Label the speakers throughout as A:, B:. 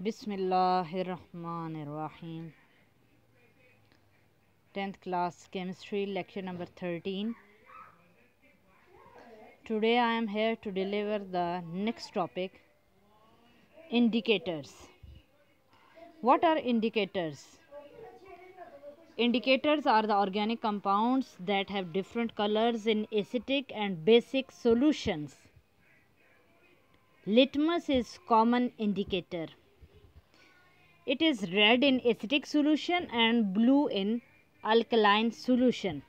A: Bismillahirrahmanirrahim. 10th class chemistry lecture number 13. Today I am here to deliver the next topic indicators. What are indicators? Indicators are the organic compounds that have different colors in acidic and basic solutions. Litmus is common indicator. It is red in acidic solution and blue in alkaline solution.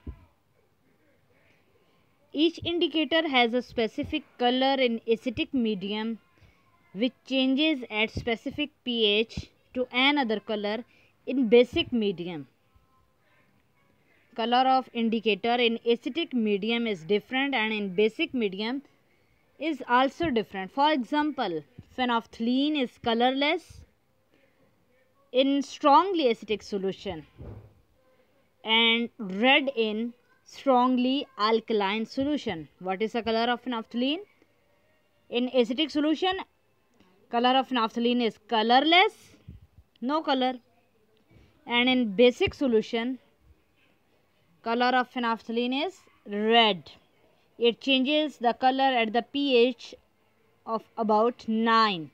A: Each indicator has a specific color in acidic medium which changes at specific pH to another color in basic medium. Color of indicator in acidic medium is different and in basic medium is also different. For example, phenolphthalein is colorless in strongly acidic solution and red in strongly alkaline solution. What is the color of phenolphthalein? In acidic solution, color of phenolphthalein is colorless, no color. And in basic solution, color of phenolphthalein is red. It changes the color at the pH of about 9.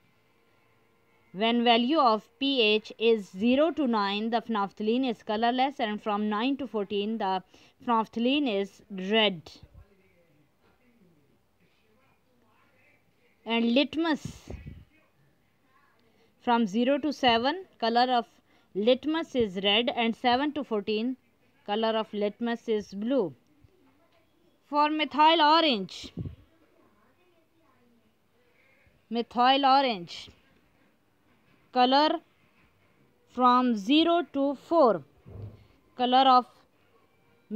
A: When value of pH is 0 to 9, the phenolphthalein is colorless and from 9 to 14, the phenolphthalein is red. And litmus from 0 to 7, color of litmus is red and 7 to 14, color of litmus is blue. For methyl orange, methyl orange color from 0 to 4 color of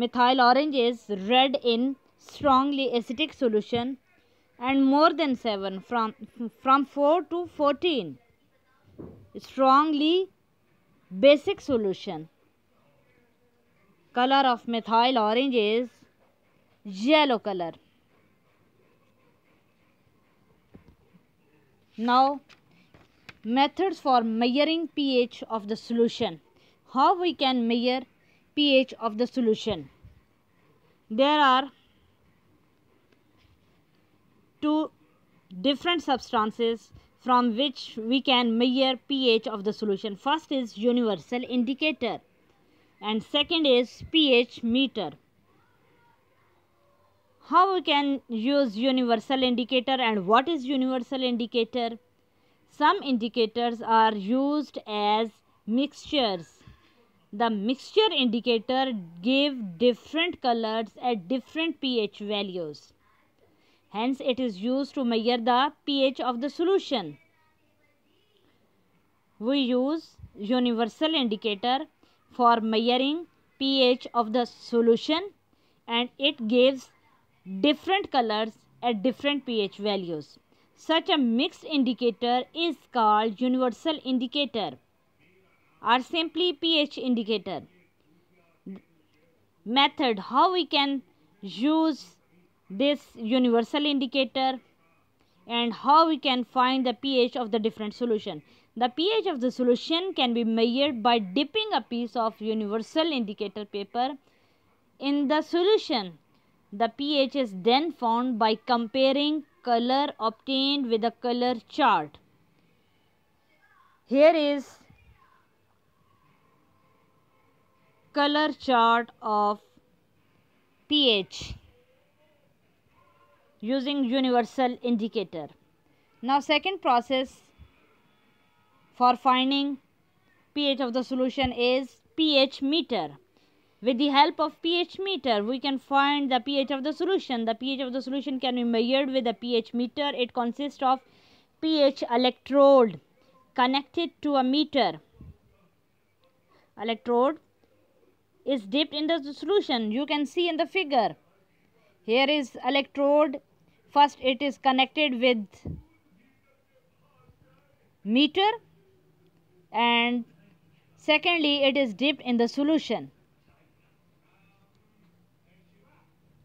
A: methyl orange is red in strongly acidic solution and more than 7 from from 4 to 14 strongly basic solution color of methyl orange is yellow color now methods for measuring pH of the solution. How we can measure pH of the solution? There are two different substances from which we can measure pH of the solution. First is universal indicator and second is pH meter. How we can use universal indicator and what is universal indicator? Some indicators are used as mixtures. The mixture indicator give different colors at different pH values. Hence, it is used to measure the pH of the solution. We use universal indicator for measuring pH of the solution and it gives different colors at different pH values. Such a mixed indicator is called universal indicator or simply pH indicator. Method how we can use this universal indicator and how we can find the pH of the different solution. The pH of the solution can be measured by dipping a piece of universal indicator paper in the solution. The pH is then found by comparing color obtained with a color chart. Here is color chart of pH using universal indicator. Now second process for finding pH of the solution is pH meter. With the help of pH meter, we can find the pH of the solution. The pH of the solution can be measured with a pH meter. It consists of pH electrode connected to a meter. Electrode is dipped in the solution. You can see in the figure. Here is electrode. First it is connected with meter and secondly it is dipped in the solution.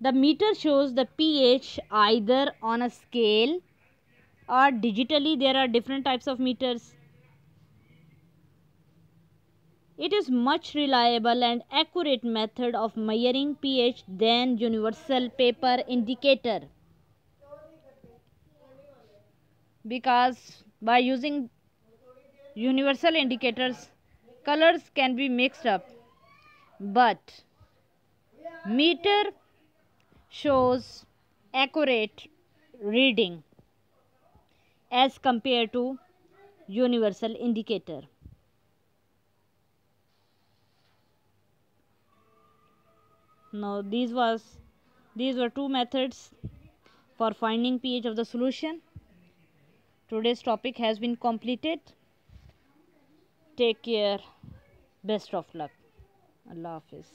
A: The meter shows the pH either on a scale or digitally. There are different types of meters. it is much reliable and accurate method of measuring pH than universal paper indicator. Because by using universal indicators colors can be mixed up. But meter shows accurate reading as compared to universal indicator. Now these was these were two methods for finding pH of the solution. Today's topic has been completed. Take care. Best of luck. Allah hafiz